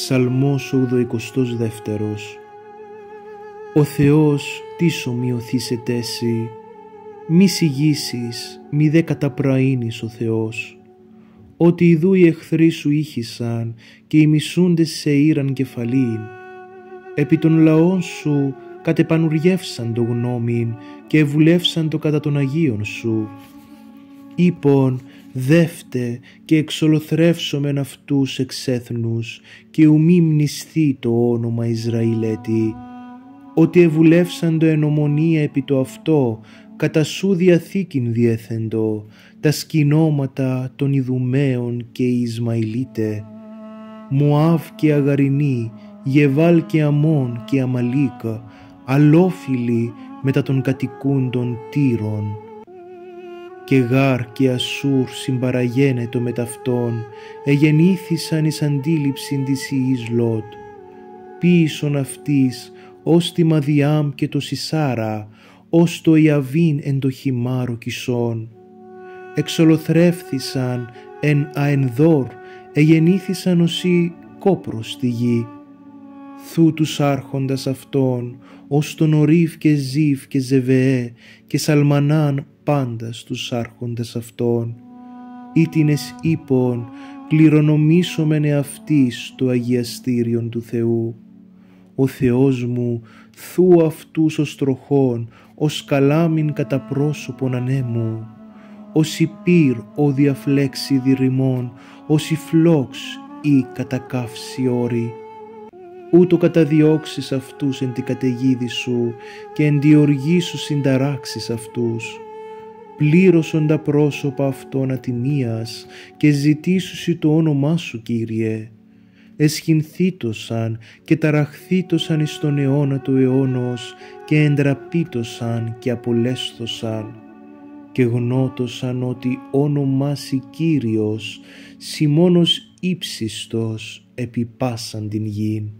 Ψαλμός 82 Ο Θεός τι ομοιωθήσεται εσύ, μη σιγήσεις, μη δε καταπραίνεις ο Θεός. Ότι ιδού οι εχθροί σου ήχησαν και οι μισούντες σε ήραν κεφαλήν. Επί των λαών σου κατεπανουργεύσαν το γνώμην και ευουλεύσαν το κατά των Αγίων σου. Ήπον δεύτε και εξολοθρεύσομεν αυτούς εξέθνους και ουμή μνηστεί το όνομα Ισραηλέτη ότι ευουλεύσαν το ενομονία επί το αυτό κατά σου διαθήκην διέθεντο τα σκηνώματα των Ιδουμαίων και Ισμαηλίτε Μωάβ και Αγαρινή Γεβάλ και Αμών και Αμαλίκα αλόφιλοι μετά των κατοικούντων Τύρων και Γάρ και Ασούρ συμπαραγένετο με ταυτόν, εγεννήθησαν εις αντίληψην της Ιης Λότ. Πίσον αυτής, ως τη Μαδιάμ και το Σισάρα, ως το Ιαβίν εν το χυμάρο κισόν. Εξολοθρεύθησαν εν αενδόρ, εγεννήθησαν οσί κόπρος στη γη. Θου τους άρχοντας αυτών, ως τον Ορίφ και Ζήφ και Ζεβεέ και Σαλμανάν πάντα στους άρχοντες αυτών. Ήτινες ύπον κληρονομήσομεν εαυτής το αγιαστήριον του Θεού. Ο Θεός μου θού αυτούς ως τροχών, ως καλάμιν κατά πρόσωπον ανέμου. Ως υπήρ ο διαφλέξει δηρημών, ως η φλόξ ή κατακαύση όρη ούτω καταδιώξεις αυτούς εν την καταιγίδη σου και εν διοργή σου συνταράξεις αυτούς. Πλήρωσον τα πρόσωπα αυτών ατιμίας και ζητήσουσι το όνομά σου Κύριε. Εσχυνθήτωσαν και ταραχθήτωσαν εις τον αιώνα του αιώνος και εντραπήτωσαν και απολέσθωσαν και γνώτωσαν ότι όνομάσι Κύριος, σημόνος ύψιστος επί πάσαν την γη.